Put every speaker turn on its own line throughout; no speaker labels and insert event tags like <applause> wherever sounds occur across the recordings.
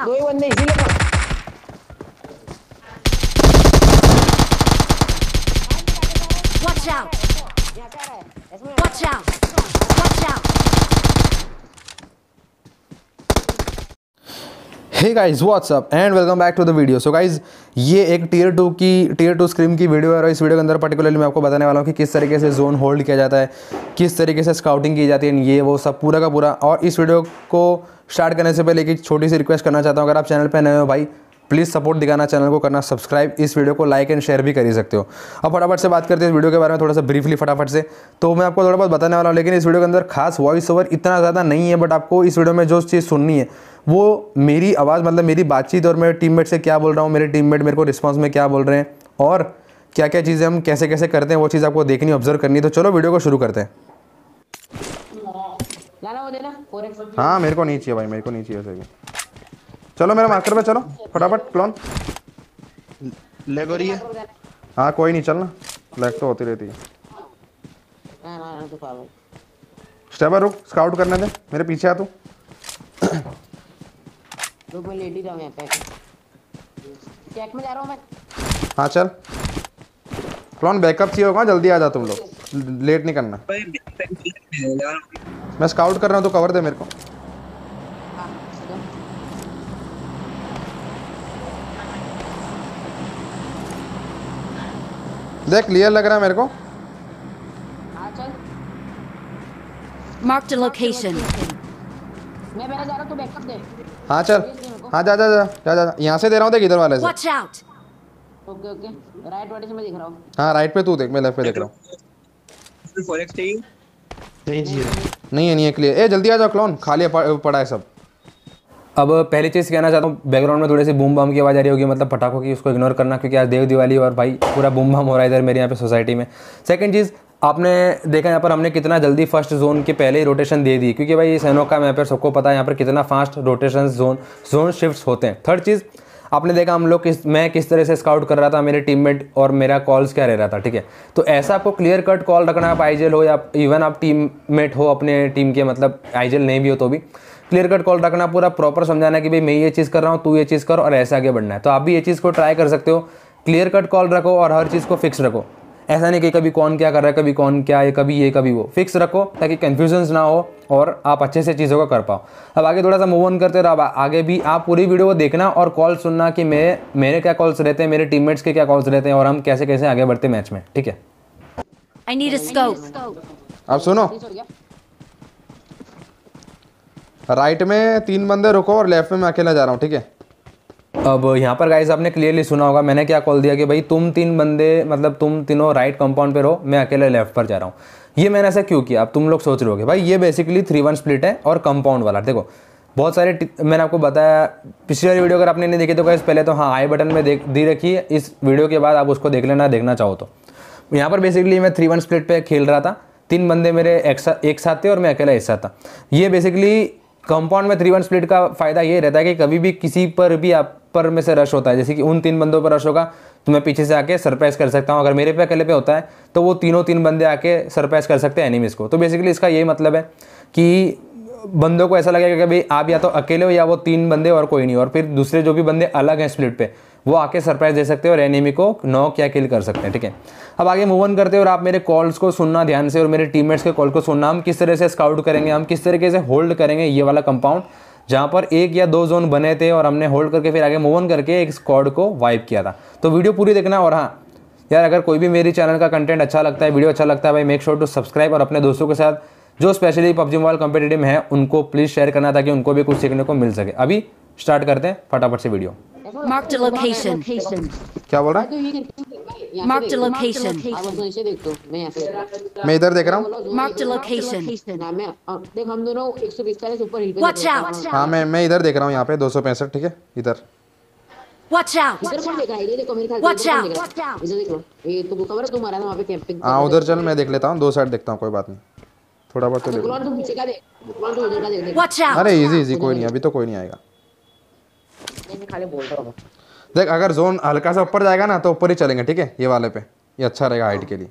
दो ही बंदे इसीलिए तो
Watch out!
यहाँ क्या रहा है इसमें
Watch out! Watch out!
Hey guys what's up and welcome back to the video so guys ये एक टीयर टू की टीयर टू स्क्रीम की वीडियो है और इस वीडियो के अंदर पर्टिकुलरली मैं आपको बताने वाला हूँ कि किस तरीके से जोन होल्ड किया जाता है, किस तरीके से स्काउटिंग की जाती है, ये वो सब पूरा का पूरा। और इस वीडियो को स्टार्ट करने से पहले एक छोटी सी रिक्वेस्ट करना चाहता हूँ, अगर आप चैनल पर नए हो भाई प्लीज़ सपोर्ट दिखाना चैनल को करना सब्सक्राइब इस वीडियो को लाइक एंड शेयर भी कर ही सकते हो। अब फटाफट से बात करते हैं इस वीडियो के बारे में थोड़ा सा ब्रीफली फटाफट से। तो मैं आपको थोड़ा बहुत बताने वाला हूँ, लेकिन इस वीडियो के अंदर खास वॉइस ओवर इतना ज़्यादा नहीं है बट आपको इस वीडियो में जो चीज़ सुननी है वो मेरी आवाज़ मतलब मेरी बातचीत और मेरे टीममेट से क्या बोल रहा हूँ मेरे टीममेट मेरे को रिस्पॉन्स में क्या बोल रहे हैं और क्या क्या चीज़ें हम कैसे कैसे करते हैं वो चीज़ आपको देखनी ऑब्ज़र्व करनी है। तो चलो वीडियो को शुरू करते हैं।
लाना वो देना
हाँ मेरे को नहीं चाहिए भाई मेरे को नहीं चाहिए सही चलो मेरा मार्कर पे चलो फटाफट क्लोन
लेग हो रही है।
हाँ कोई नहीं चलना। लैग तो होती रहती है।
ना ना ना तो पागल।
स्टेबर रुक स्काउट करने दे मेरे पीछे आ तू।
रुक मैं लेट ही जाऊँ यहाँ पे। चेक में जा रहा हूँ मैं।
हाँ चल। क्लोन बैकअप चाहिए होगा जल्दी आ जा तुम लोग। लेट नहीं करना। मैं स्काउट कर रहा हूँ तो कवर दे मेरे को।
हाँ
देख क्लियर लग रहा है मेरे को।
हाँ चल।
Marked a location.
मैं पहले जा रहा हूँ तू बैकअप दे।
हाँ चल। हाँ जा जा जा जा जा यहाँ से दे रहा हूँ देख इधर वाले से।
Watch out!
Okay okay. Right वाले से मैं दिख रहा हूँ।
हाँ राइट पे तू देख मैं लेफ़्ट पे देख रहा हूँ।
फॉरेक्स चाहिए नहीं चाहिए
नहीं है नहीं है क्लियर ए जल्दी आ जाओ क्लोन खाली पड़ा है सब। अब पहली चीज़ कहना चाहता हूँ बैकग्राउंड में थोड़ी सी बूम बम की आवाज़ आ रही होगी मतलब पटाखों की उसको इग्नोर करना क्योंकि आज देव दिवाली और भाई पूरा बूम बम हो रहा है इधर मेरे यहाँ पे सोसाइटी में। सेकंड चीज़ आपने देखा यहाँ पर हमने कितना जल्दी फ़र्स्ट जोन के पहले ही रोटेशन दे दी, क्योंकि भाई सैनो का यहाँ पर सबको पता है यहाँ पर कितना fast rotation zone zone shift होते हैं। थर्ड चीज़, आपने देखा हम लोग किस, मैं किस तरह से स्काउट कर रहा था, मेरे टीममेट और मेरा कॉल्स क्या रह रहा था, ठीक है? तो ऐसा आपको क्लियर कट कॉल रखना आप आईजेल हो या इवन आप टीममेट हो अपने टीम के मतलब आईजेल नहीं भी हो तो भी। क्लियर कट कॉल रखना, पूरा प्रॉपर समझाना कि भाई मैं ये चीज़ कर रहा हूँ, तू ये चीज़ कर और ऐसे आगे बढ़ना है। तो आप भी ये चीज़ को ट्राई कर सकते हो। क्लियर कट कॉल रखो और हर चीज़ को फिक्स रखो। ऐसा नहीं कि कभी कौन क्या कर रहा है कभी कौन क्या है कभी ये कभी वो। फिक्स रखो ताकि कन्फ्यूज़न ना हो और आप अच्छे से चीज़ों को कर पाओ। अब आगे थोड़ा सा मूव ऑन करते रहो आगे भी आप पूरी वीडियो को देखना और कॉल सुनना कि मैं मेरे क्या कॉल्स रहते हैं मेरे टीममेट्स के क्या कॉल्स रहते हैं और हम कैसे कैसे आगे बढ़ते मैच में ठीक है?
I need a scope.
अब सुनो। राइट में तीन बंदे रुको और लेफ़्ट में मैं अकेला जा रहा हूँ ठीक है? अब यहाँ पर गाइस आपने क्लियरली सुना होगा, मैंने क्या कॉल दिया कि भाई, तुम तीन बंदे मतलब तुम तीनों राइट कंपाउंड पे रहो, मैं अकेले लेफ़्ट पर जा रहा हूँ। ये मैंने ऐसा क्यों किया? अब तुम लोग सोच रहे हो भाई, ये बेसिकली थ्री वन स्प्लिट है और कंपाउंड वाला। देखो, बहुत सारे मैंने आपको बताया, पिछली वाली वीडियो अगर आपने नहीं देखी तो गाइस पहले तो हाँ आई बटन में देख दी रखी है। इस वीडियो के बाद आप उसको देख लेना, देखना चाहो तो। यहाँ पर बेसिकली मैं थ्री वन स्प्लिट पे खेल रहा था। तीन बंदे मेरे एक साथ थे और मैं अकेला एक साथ था। ये बेसिकली कंपाउंड में थ्री वन स्प्लिट का फ़ायदा ये रहता है कि कभी भी किसी पर भी आप, पर में से रश होता है। जैसे कि उन तीन बंदों पर रश होगा तो मैं पीछे से आके सरप्राइज़ कर सकता हूँ। अगर मेरे पे अकेले पे होता है तो वो तीनों तीन बंदे आके सरप्राइज़ कर सकते हैं एनिमीज को। तो बेसिकली इसका यही मतलब है कि बंदों को ऐसा लगेगा कि भाई आप या तो अकेले हो या वो तीन बंदे और कोई नहीं। और फिर दूसरे जो भी बंदे अलग हैं स्प्लिट पे वो आके सरप्राइज़ दे सकते हैं और एनिमी को नॉक या किल कर सकते हैं, ठीक है? अब आगे मूव ऑन करते हैं और आप मेरे कॉल्स को सुनना ध्यान से और मेरे टीममेट्स के कॉल को सुनना। हम किस तरह से स्काउट करेंगे, हम किस तरीके से होल्ड करेंगे, ये वाला कंपाउंड जहाँ पर एक या दो जोन बने थे और हमने होल्ड करके फिर आगे मूव ऑन करके एक स्कॉड को वाइप किया था। तो वीडियो पूरी देखना और हाँ यार अगर कोई भी मेरी चैनल का कंटेंट अच्छा लगता है वीडियो अच्छा लगता है भाई मेक श्योर टू सब्सक्राइब और अपने दोस्तों के साथ जो स्पेशली पबजी मोबाइल कॉम्पिटेटिव है, उनको प्लीज़ शेयर करना ताकि उनको भी कुछ सीखने को मिल सके। अभी स्टार्ट करते हैं फटाफट से वीडियो
Marked a location.
क्या बोल रहा है
Marked a location.
इसे देख तो मैं
इधर देख रहा हूँ
Marked a location.
मैं देख हम दोनों एक सौ पिस्तालीस ऊपर हिल पे
Watch out!
हाँ
मैं मैं इधर देख रहा हूँ यहाँ पे दो सौ पैंसठ ठीक है इधर
Watch out!
इधर कौन देखा है ये देखो मेरे ख्याल
Watch
इधर
out!
देख इधर देखो ये तो है तुम्हारा वहाँ पे कैंपिंग
हाँ उधर चल मैं देख लेता हूँ दो साइड देखता हूँ कोई बात नहीं थोड़ा बहुत तो देख! अरे इजी इजी कोई नहीं अभी तो कोई नहीं आएगा
खाली बोल रहा हूँ
देख अगर जोन हल्का सा ऊपर जाएगा ना तो ऊपर ही चलेंगे ठीक है? ये वाले पे। ये अच्छा रहेगा हाइट के लिए।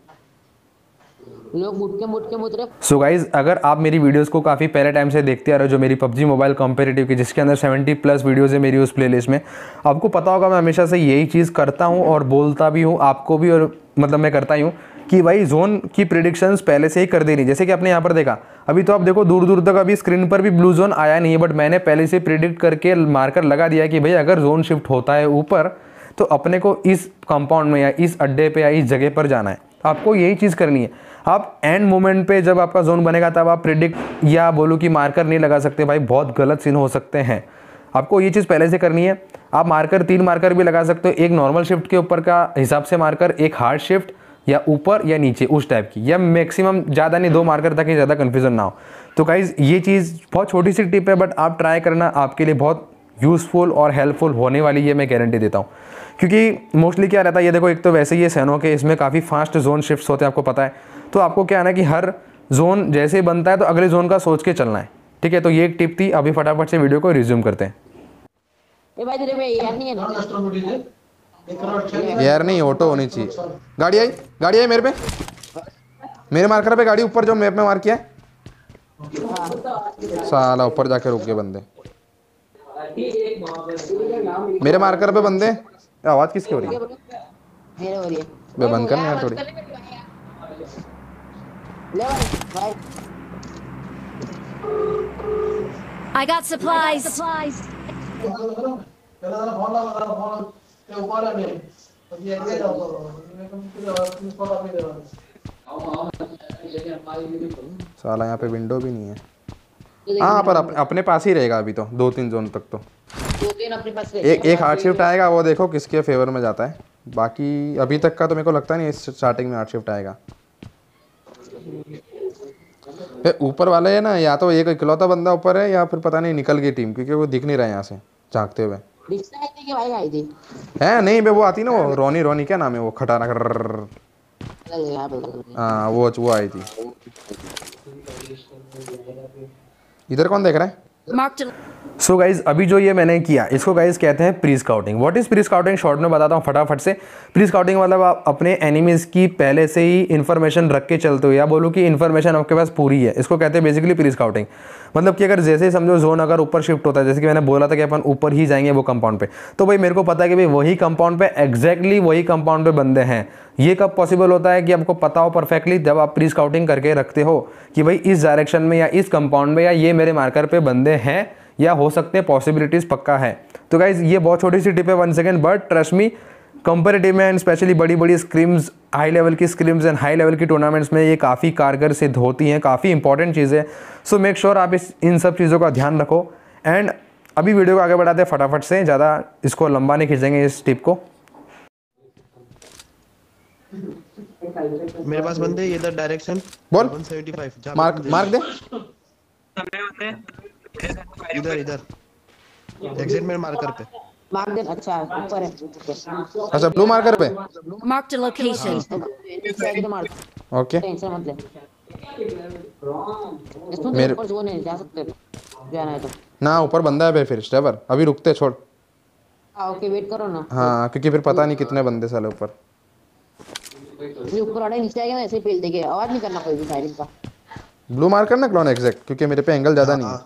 लोग मुट के मुट के मुत रहे।
सो so गाइज़ अगर आप मेरी वीडियोस को काफ़ी पहले टाइम से देखते आ रहे हो जो मेरी पबजी मोबाइल कॉम्पेरेटिव की जिसके अंदर 70 प्लस वीडियोस है मेरी उस प्लेलिस्ट में आपको पता होगा मैं हमेशा से यही चीज़ करता हूँ और बोलता भी हूँ आपको भी और मतलब मैं करता ही हूँ कि भाई जोन की प्रिडिक्शंस पहले से ही कर देनी। जैसे कि आपने यहाँ पर देखा अभी तो आप देखो, दूर दूर तक अभी स्क्रीन पर भी ब्लू जोन आया नहीं है बट मैंने पहले से प्रिडिक्ट करके मार्कर लगा दिया कि भाई अगर जोन शिफ्ट होता है ऊपर तो अपने को इस कंपाउंड में या इस अड्डे पे या इस जगह पर जाना है। आपको यही चीज़ करनी है। आप एंड मोमेंट पे जब आपका जोन बनेगा, तब आप प्रिडिक्ट या बोलो कि मार्कर नहीं लगा सकते। भाई, बहुत गलत सीन हो सकते हैं। आपको ये चीज़ पहले से करनी है। आप मार्कर तीन मार्कर भी लगा सकते हो। एक नॉर्मल शिफ्ट के ऊपर का हिसाब से मार्कर एक हार्ड शिफ्ट या ऊपर या नीचे उस टाइप की। या मैक्सिमम ज़्यादा नहीं दो मार्कर ताकि ज़्यादा कन्फ्यूज़न ना हो। तो गाइज़ ये चीज़ बहुत छोटी सी टिप है बट आप ट्राई करना आपके लिए बहुत यूज़फुल और हेल्पफुल होने वाली ये मैं गारंटी देता हूँ। क्योंकि मोस्टली क्या रहता है ये देखो एक तो वैसे ही है सैनो के इसमें काफ़ी फास्ट जोन शिफ्ट होते हैं आपको पता है। तो आपको क्या है ना कि हर जोन जैसे ही बनता है तो अगले जोन का सोच के चलना है। ठीक है तो ये एक टिप थी अभी फटाफट से वीडियो को रिज्यूम करते हैं।
ए भाई तेरे में यार नहीं
ऑटो होनी चाहिए। गाड़ी आई गाड़ी आई मेरे पे। मेरे मार्कर पे गाड़ी ऊपर जो मैप में मार किया है। साला ऊपर जाके रुक गए बंदे। मेरे मार्कर पे बंदे। आवाज़ किसकी हो रही है?
मेरे हो रही है
बे बंद करना यार थोड़ी
ले भाई भाई
I got supplies.
साला यहाँ पे विंडो भी नहीं है। हाँ पर अप, अपने पास ही रहेगा अभी तो दो तीन जोन तक तो।
दो तीन अपने पास
एक एक हार्ड शिफ्ट आएगा वो देखो किसके फेवर में जाता है। बाकी अभी तक का तो मेरे को लगता नहीं इस स्टार्टिंग में हार्ड शिफ्ट आएगा। फिर ऊपर वाले है ना या तो एक इकलौता बंदा ऊपर है या फिर पता नहीं निकल गई टीम क्योंकि वो दिख नहीं रहा है यहाँ से झांकते हुए। है नहीं बे वो आती ना वो रोनी रोनी क्या नाम है वो खटाना खटर
है।
हाँ वो वो आई थी। इधर कौन देख रहा है?
A
सो गाइज़ अभी जो ये मैंने किया, इसको गाइज़ कहते हैं pre scouting what is pre scouting short में बताता हूँ फटाफट से. प्री स्काउटिंग मतलब आप अपने एनिमीज की पहले से ही इन्फॉर्मेशन रख के चलते हो या बोलो कि इन्फॉर्मेशन आपके पास पूरी है. इसको कहते हैं बेसिकली प्री स्काउटिंग मतलब कि अगर जैसे ही समझो जोन अगर ऊपर शिफ्ट होता है, जैसे कि मैंने बोला था कि अपन ऊपर ही जाएँगे वो कंपाउंड पे. तो भाई मेरे को पता है कि भाई वही कंपाउंड पे एग्जैक्टली वही कंपाउंड पे बंदे हैं. ये कब पॉसिबल होता है कि आपको पता हो परफेक्टली जब आप प्री स्काउटिंग करके रखते हो कि भाई इस डायरेक्शन में या इस कंपाउंड में या ये मेरे मार्कर पे बंदे हैं या हो सकते हैं पॉसिबिलिटीज़ पक्का है। तो गाइज़ ये बहुत छोटी सी टिप है one second but trust me comparative में एंड स्पेशली बड़ी बड़ी स्क्रीम्स हाई लेवल की स्क्रीम्स एंड हाई लेवल की टूर्नामेंट्स में ये काफ़ी कारगर सिद्ध होती हैं काफ़ी इंपॉर्टेंट चीज़ है। सो मेक श्योर आप इस इन सब चीज़ों का ध्यान रखो। एंड अभी वीडियो को आगे बढ़ाते हैं फटाफट से ज़्यादा इसको लंबा नहीं खींचेंगे इस टिप को।
मेरे पास बंदे इधर डायरेक्शन
बोल।
175
मार्क मार्क दे।
इधर इधर। एग्जिट में मार्कर पे।
मार्क दे अच्छा ऊपर है।
अच्छा ब्लू मार्कर पे?
Marked a location.
साइड मार
ओके
टेंशन मत ले। इसमें
मेरे-
ऊपर जोन है जा सकते। हो जाना है तो।
ना ऊपर बंदा है बे फिर स्टेबर अभी रुकते छोड़।
हाँ ओके वेट करो ना।
हाँ क्योंकि फिर पता नहीं कितने बंदे साले ऊपर।
ये ऊपर आड़े नीचे आएगा ना ऐसे ही पेल देंगे आवाज़ नहीं करना कोई भी फायरिंग का।
ब्लू मार्कर ना क्लोन एग्जैक्ट क्योंकि मेरे पे एंगल ज़्यादा नहीं है।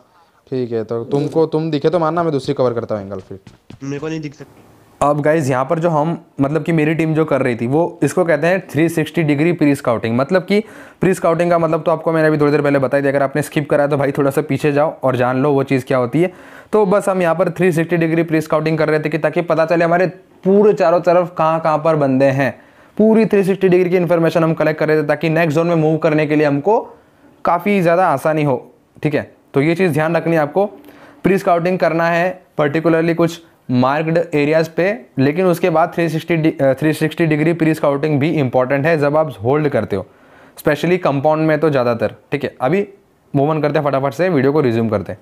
ठीक है तो तुमको तुम दिखे तो मानना मैं दूसरी कवर करता हूँ एंगल फिर।
मेरे को नहीं दिख सकता।
अब गाइज़ यहाँ पर जो हम मतलब कि मेरी टीम जो कर रही थी वो इसको कहते हैं 360 डिग्री प्री स्काउटिंग मतलब कि प्री स्काउटिंग का मतलब तो आपको मैंने अभी थोड़ी देर पहले बताई दिया अगर आपने स्किप करा तो भाई थोड़ा सा पीछे जाओ और जान लो वो चीज़ क्या होती है। तो बस हम यहाँ पर 360 डिग्री प्री स्काउटिंग कर रहे थे कि ताकि पता चले हमारे पूरे चारों तरफ़ कहाँ कहाँ पर बंदे हैं। पूरी 360 डिग्री की इन्फॉर्मेशन हम कलेक्ट कर रहे थे ताकि नेक्स्ट जोन में मूव करने के लिए हमको काफ़ी ज़्यादा आसानी हो ठीक है? तो ये चीज़ ध्यान रखनी है आपको। प्री स्काउटिंग करना है पर्टिकुलरली कुछ मार्क्ड एरियाज़ पे लेकिन उसके बाद 360 360 डिग्री प्री स्काउटिंग भी इंपॉर्टेंट है जब आप होल्ड करते हो। स्पेशली कंपाउंड में तो ज़्यादातर ठीक है? अभी मूव ऑन करते हैं फटाफट से वीडियो को रिज्यूम करते हैं।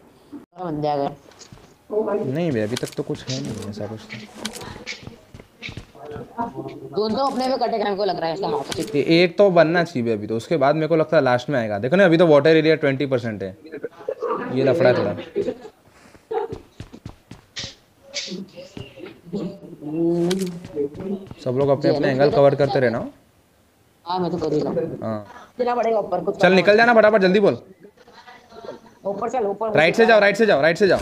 नहीं भैया अभी तक तो कुछ है नहीं ऐसा कुछ
तो। अपने पे कटे को लग रहा है
एक तो बनना चाहिए अभी तो उसके बाद मेरे को लगता है लास्ट में आएगा। देखो ना अभी तो वाटर एरिया ट्वेंटी परसेंट है। ये लफड़ा है। थोड़ा सब लोग अपने अपने एंगल कवर करते रहना।
हाँ मैं तो कर ही रहा पड़ेगा ऊपर कुछ
चल निकल जाना फटाफट जल्दी बोल।
ऊपर चल ऊपर
राइट से जाओ राइट से जाओ राइट से जाओ।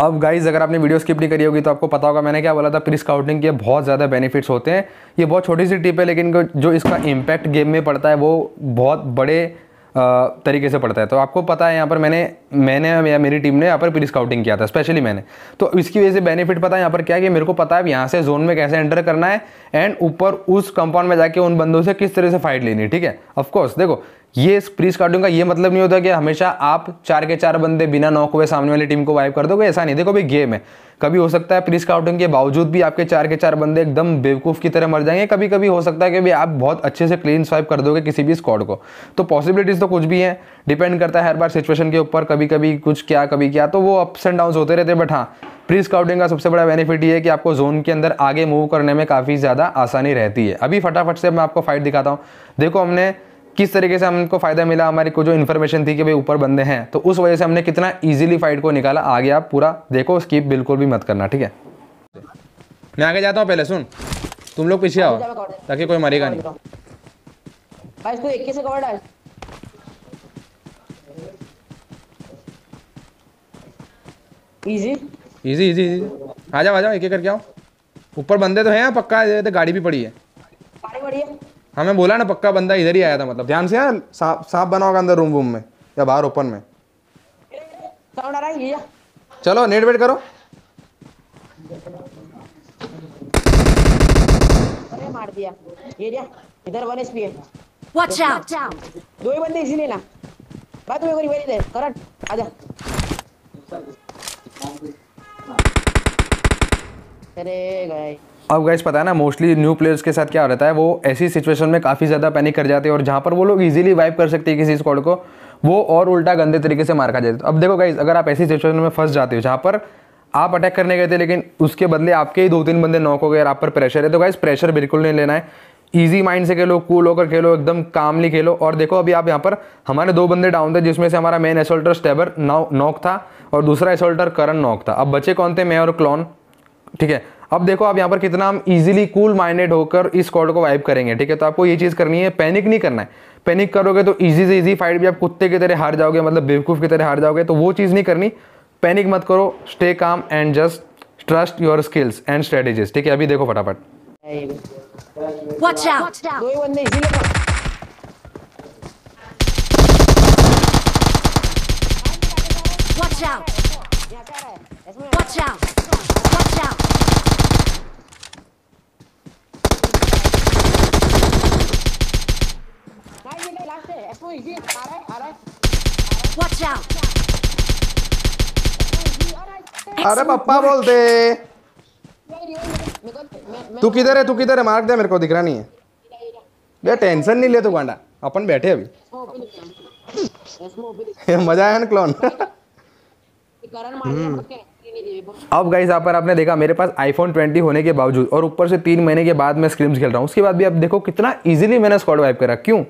अब गाइज़ अगर आपने वीडियो स्किप नहीं करी होगी तो आपको पता होगा मैंने क्या बोला था प्री स्काउटिंग के बहुत ज़्यादा बेनिफिट्स होते हैं। ये बहुत छोटी सी टिप है लेकिन जो इसका इम्पैक्ट गेम में पड़ता है वो बहुत बड़े तरीके से पड़ता है। तो आपको पता है यहाँ पर मैंने मैंने या मेरी टीम ने यहाँ पर प्री स्काउटिंग किया था स्पेशली मैंने। तो इसकी वजह से बेनिफिट पता है यहाँ पर क्या कि मेरे को पता है यहाँ से जोन में कैसे एंटर करना है एंड ऊपर उस कंपाउंड में जाके उन बंदों से किस तरह से फाइट लेनी है, ठीक है? ऑफकोर्स देखो ये प्री स्काउटिंग का ये मतलब नहीं होता कि हमेशा आप चार के चार बंदे बिना नॉक हुए सामने वाली टीम को वाइप कर दोगे, ऐसा नहीं। देखो भाई गेम है। कभी हो सकता है प्री स्काउटिंग के बावजूद भी आपके चार के चार बंदे एकदम बेवकूफ़ की तरह मर जाएँगे। कभी कभी हो सकता है कि भाई आप बहुत अच्छे से क्लीन स्वाइप कर दोगे किसी भी स्क्वाड को। तो पॉसिबिलिटीज़ तो कुछ भी हैं। डिपेंड करता है हर बार सिचुएशन के ऊपर कभी कभी कुछ क्या कभी क्या तो वो अप्स एंड डाउन होते रहते बट हाँ प्री स्काउटिंग का सबसे बड़ा बेनिफिट ये है कि आपको जोन के अंदर आगे मूव करने में काफ़ी ज़्यादा आसानी रहती है। अभी फटाफट से मैं आपको फाइट दिखाता हूँ। देखो हमने किस तरीके से हमको फ़ायदा मिला हमारी को जो इन्फॉर्मेशन थी कि भाई ऊपर बंदे हैं तो उस वजह से हमने कितना इजीली फाइट को निकाला आगे आप पूरा देखो स्किप बिल्कुल भी मत करना ठीक है? मैं आगे जाता हूँ पहले सुन। तुम लोग पीछे आओ ताकि कोई मरेगा नहीं।
भाई इसको एक से कवर डाल। इजी
इजी इजी इजी आ जाओ आ जाओ एक एक करके आओ। ऊपर बंदे तो हैं पक्का तो गाड़ी भी पड़ी है। हाँ मैं बोला ना पक्का बंदा इधर ही आया था मतलब। ध्यान से यार सांप सांप बना होगा अंदर रूम वूम में या बाहर ओपन में।
साउंड आ रहा है ये
चलो नेट वेट करो।
अरे मार दिया। ये इधर वन एचपी है! दो ही बंदे इसी लेना भाई तुम्हें कोई दे करंट आजा अरे गए
अब गाइस पता है ना मोस्टली न्यू प्लेयर्स के साथ क्या हो रहता है, वो ऐसी सिचुएशन में काफ़ी ज़्यादा पैनिक कर जाते हैं और जहाँ पर वो लोग इजीली वाइप कर सकते हैं किसी स्क्वाड को, वो और उल्टा गंदे तरीके से मार खा जाते अब देखो गाइज़ अगर आप ऐसी सिचुएशन में फंस जाते हो, जहाँ पर आप अटैक करने गए थे, लेकिन उसके बदले आपके ही दो तीन बंदे नॉक हो गए और आप पर प्रेशर है तो गाइज़ प्रेशर बिल्कुल नहीं लेना है। ईजी माइंड से खेलो कूल होकर खेलो, एकदम कामली खेलो और देखो अभी आप यहाँ पर, हमारे दो बंदे डाउन थे, जिसमें से हमारा मेन एसोल्टर स्टेबर नॉक था और दूसरा एसोल्टर करण नॉक था। अब बचे कौन थे, मैं और क्लॉन ठीक है अब देखो आप यहाँ पर कितना हम इजीली कूल माइंडेड होकर इस स्क्वाड को वाइप करेंगे ठीक है तो आपको ये चीज़ करनी है पैनिक नहीं करना है पैनिक करोगे तो इजी से इजी फाइट भी आप कुत्ते की तरह हार जाओगे मतलब बेवकूफ़ की तरह हार जाओगे तो वो चीज़ नहीं करनी पैनिक मत करो stay calm and just trust your skills and strategies ठीक है अभी देखो फटाफट।
Watch out! Watch out! Watch out!
अरे पप्पा
बोल दे।
तू किधर है? तू किधर है? मार्क दे मेरे को दिख रहा नहीं है। बे टेंशन नहीं ले तू गांडा। अपन बैठे अभी। <laughs> मज़ा आया ना क्लोन <laughs> अब गाइस यहाँ पर आपने देखा मेरे पास आईफोन 20 होने के बावजूद और ऊपर से तीन महीने के बाद मैं स्क्रीम्स खेल रहा हूँ। उसके बाद भी आप देखो कितना इजीली मैंने स्कॉड वाइप करा। क्यों?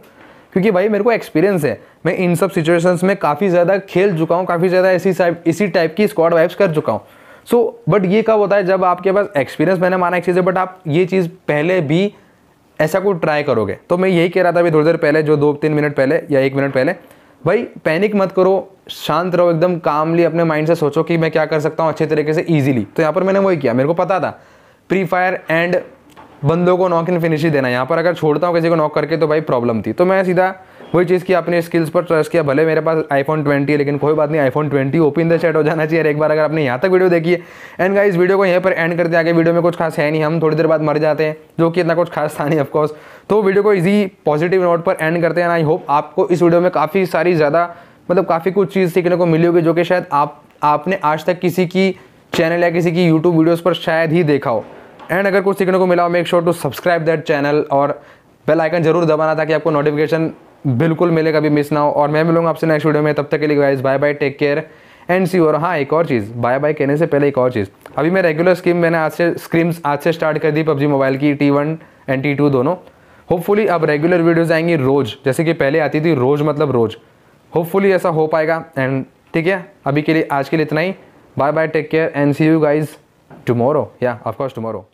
क्योंकि भाई मेरे को एक्सपीरियंस है। मैं इन सब सिचुएशंस में काफ़ी ज़्यादा खेल चुका हूँ, काफ़ी ज़्यादा इसी टाइप इसी टाइप की स्क्वाड वाइप्स कर चुका हूँ। सो बट ये कब होता है? जब आपके पास एक्सपीरियंस मैंने माना एक चीज़ है बट आप ये चीज़ पहले भी ऐसा कोई ट्राई करोगे। तो मैं यही कह रहा था अभी थोड़ी देर पहले, जो दो, तीन मिनट पहले या एक मिनट पहले, भाई पैनिक मत करो, शांत रहो, एकदम कामली अपने माइंड से सोचो कि मैं क्या कर सकता हूँ अच्छे तरीके से ईजिली तो यहाँ पर मैंने वही किया, मेरे को पता था। प्री फायर एंड बंदों को नॉक इन फिनिश ही देना यहाँ पर अगर छोड़ता हूँ, किसी को नॉक करके तो भाई प्रॉब्लम थी। तो मैं सीधा वही चीज़ की अपने स्किल्स पर ट्रस्ट किया। भले मेरे पास आईफोन 20 है, लेकिन कोई बात नहीं आईफोन 20 ओपन द चैट हो जाना चाहिए। एक बार अगर आपने यहाँ तक वीडियो देखी है। एंड गाइस वीडियो को यहीं पर एंड करते हैं। आगे वीडियो में कुछ खास है नहीं। हम थोड़ी देर बाद मर जाते हैं, जो कि इतना कुछ खास था नहीं ऑफकोर्स तो वीडियो को इजी पॉजिटिव नोट पर एंड करते हैं। आई होप आपको इस वीडियो में काफ़ी सारी ज़्यादा मतलब काफ़ी कुछ चीज़ सीखने को मिली होगी, जो कि शायद आप, आपने आज तक किसी की चैनल या किसी की यूट्यूब वीडियोज़ पर शायद ही देखा हो। एंड अगर कुछ सीखने को मिला make sure to subscribe that channel और बेल आइकन ज़रूर दबाना ताकि आपको नोटिफिकेशन बिल्कुल मिले, कभी मिस ना हो। और मैं मिलूँगा आपसे नेक्स्ट वीडियो में। तब तक के लिए guys bye bye take care and see और हाँ एक और चीज़ बाय बाय कहने से पहले एक और चीज़। अभी मैं रेगुलर स्कीम मैंने आज से स्क्रीम्स आज से स्टार्ट कर दी पबजी मोबाइल की T one and T two दोनों। होपफुली अब रेगुलर वीडियोज़ आएँगी रोज़, जैसे कि पहले आती थी रोज़ मतलब रोज़। होपफुली ऐसा हो पाएगा एंड ठीक है, अभी के लिए आज के लिए इतना ही। Bye bye take care and see you guys tomorrow या ऑफकोर्स टुमारो